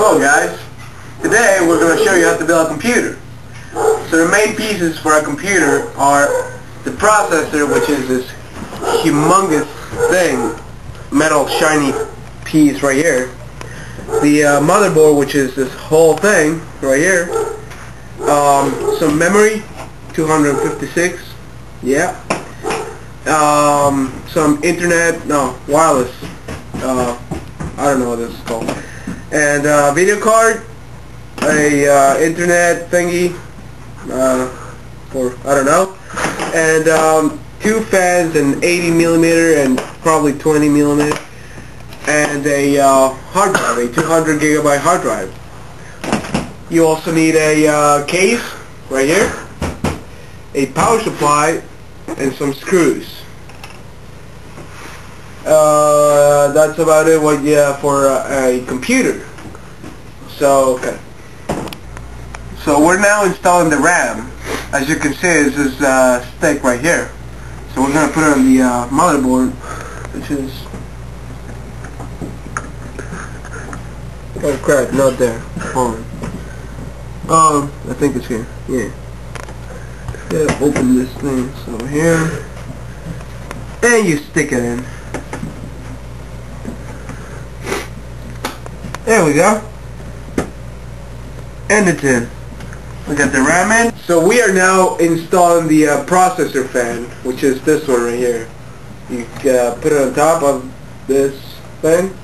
Hello guys. Today we're going to show you how to build a computer. So the main pieces for a computer are the processor, which is this humongous thing, metal shiny piece right here. The uh, motherboard, which is this whole thing right here. Um, some memory, 256. Yeah. Um, some internet, no, wireless. Uh, I don't know what this is called. And uh, video card, a uh, internet thingy uh, for I don't know, and um, two fans, an 80 millimeter and probably 20 millimeter, and a uh, hard drive, a 200 gigabyte hard drive. You also need a uh, case right here, a power supply, and some screws. Uh, that's about it what yeah for a, a computer. So okay. So we're now installing the RAM. As you can see this is uh, stick right here. So we're gonna put it on the uh, motherboard which is oh crap not there. Hold on. Um I think it's here. Yeah. Gotta open this thing so here. And you stick it in There we go. And it's in. We got the RAM in. So we are now installing the uh, processor fan, which is this one right here. You uh, put it on top of this thing.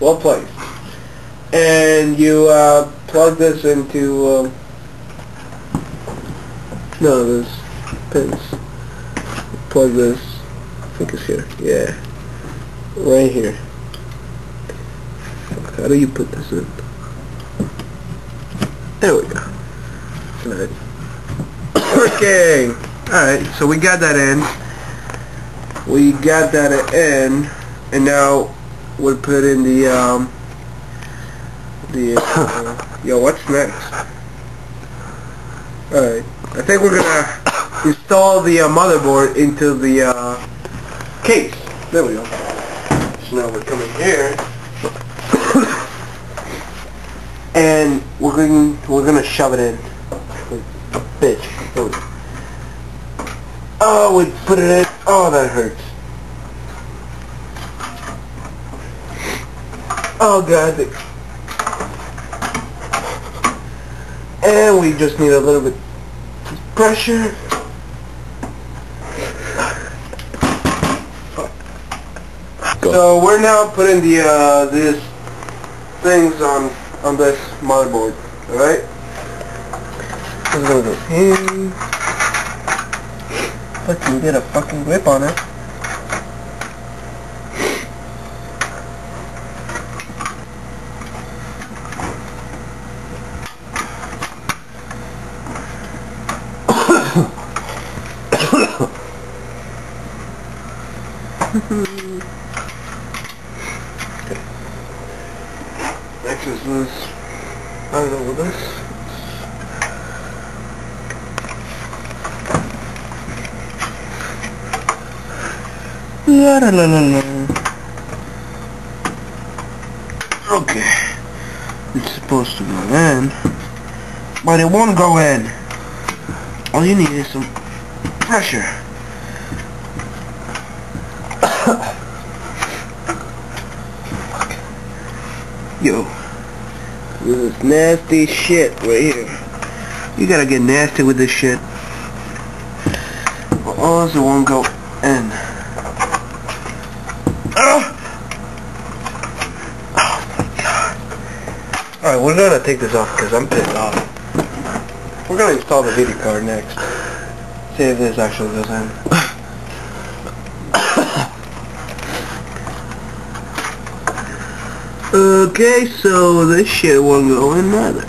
well placed. And you uh, plug this into, uh, no, this pins. Plug this, I think it's here, yeah, right here. How do you put this in? There we go. Alright. Working! Alright, so we got that in. We got that in. And now we'll put in the, um, the, uh, yo, what's next? Alright. I think we're gonna install the uh, motherboard into the, uh, case. There we go. So now we're coming here and we're going we're gonna shove it in. Bitch. Oh, we put it in. Oh, that hurts. Oh god. And we just need a little bit of pressure. Go. So we're now putting the uh, this things on on this motherboard. Alright? Let's go this here. But you get a fucking grip on it. Next is this, I don't know this. La la la la la. Okay. It's supposed to go in, but it won't go in. All you need is some pressure. Yo, this is nasty shit right here. You gotta get nasty with this shit. Else it won't go in. Oh! Oh my god. Alright, we're gonna take this off because I'm pissed off. We're gonna install the video card next. See if this actually goes in. Okay, so this shit won't go in either.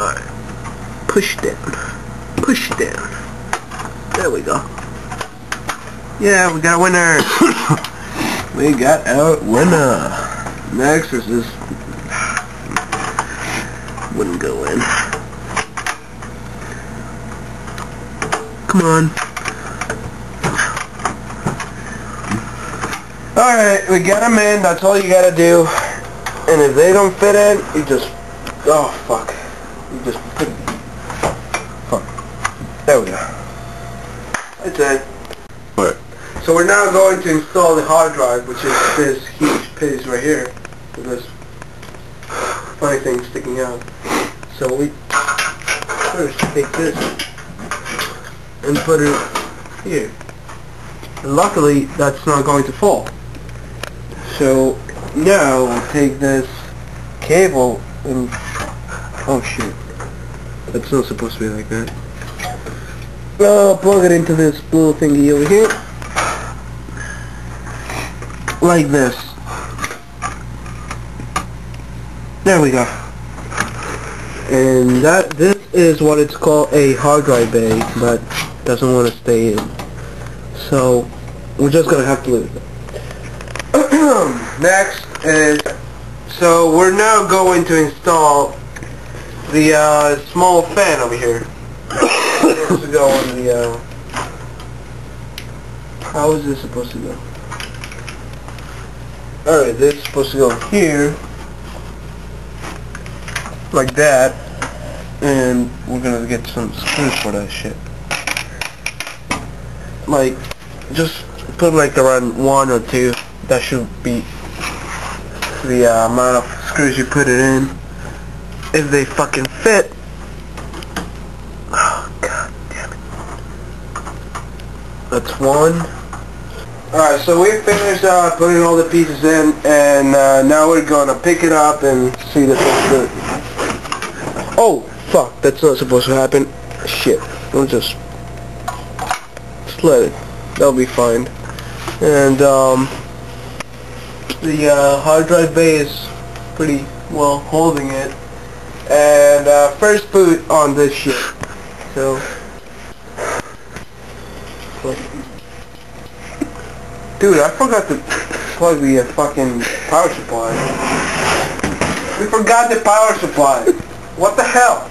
Alright. Push down. Push down. There we go. Yeah, we got a winner. we got a winner. Next is this. Wouldn't go in. Come on. Alright, we get them in, that's all you gotta do. And if they don't fit in, you just, oh fuck. You just put, fuck. There we go. That's it. Alright. So we're now going to install the hard drive, which is this huge piece right here. With this funny thing sticking out. So we first take this and put it here. And luckily, that's not going to fall. So now we'll take this cable and oh shit, that's not supposed to be like that. Well, plug it into this little thingy over here, like this. There we go. And that this is what it's called a hard drive bay, but doesn't want to stay in. So we're just gonna have to leave it. Next is so we're now going to install the uh, small fan over here. to go on the uh, how is this supposed to go? Alright, this is supposed to go here like that and we're gonna get some screws for that shit. Like just put like around one or two. That should be the uh, amount of screws you put it in. If they fucking fit. Oh god damn it. That's one. Alright, so we finished uh, putting all the pieces in and uh, now we're gonna pick it up and see if it's good. Oh, fuck, that's not supposed to happen. Shit, we'll just, just let it. That'll be fine. And, um, the uh, hard drive bay is pretty well holding it. And, uh, first boot on this shit. So, dude, I forgot to plug the uh, fucking power supply. We forgot the power supply. What the hell?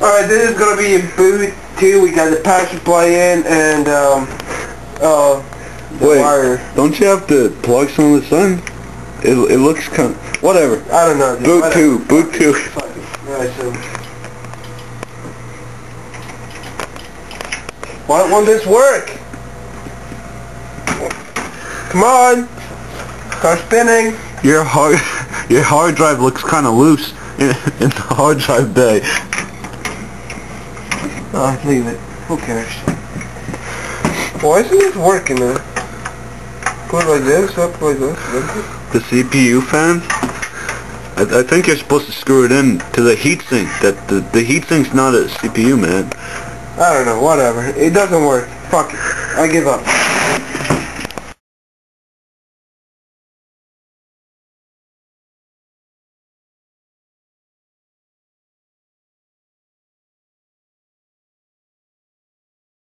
Alright, this is gonna be a boot too. We got the power supply in and um uh Wait, wire. don't you have to plug some of this in? It, it looks kind of, whatever. I don't know. dude. Boot Whatever. two, boot two. Alright, so why won't this work? Come on! Start spinning! Your hard, your hard drive looks kind of loose in, in the hard drive bay. Oh, leave it. Who cares? Why isn't it working then? Put like this, up like this. The CPU fan? I, I think you're supposed to screw it in to the heatsink. That the, the heatsink's not a CPU, man. I don't know, whatever. It doesn't work. Fuck it. I give up.